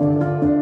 you